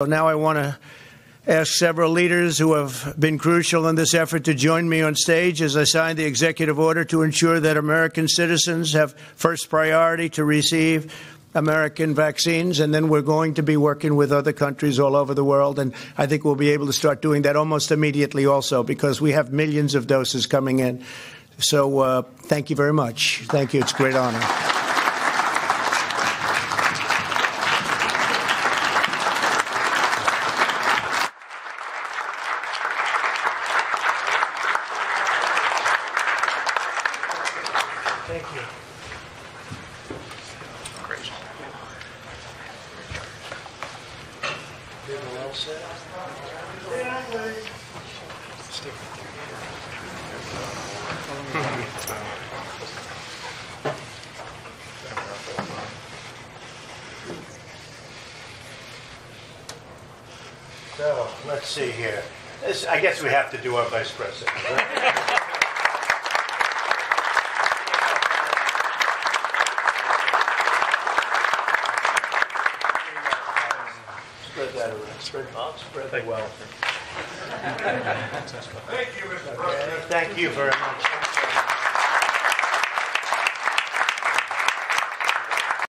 So now I want to ask several leaders who have been crucial in this effort to join me on stage as I sign the executive order to ensure that American citizens have first priority to receive American vaccines. And then we're going to be working with other countries all over the world. And I think we'll be able to start doing that almost immediately also because we have millions of doses coming in. So uh, thank you very much. Thank you. It's a great honor. Thank you. So, let's see here. This, I guess we have to do our vice president. right? Spread that around. Spread, spread the wealth. Thank you, Mr. President. Thank you very much.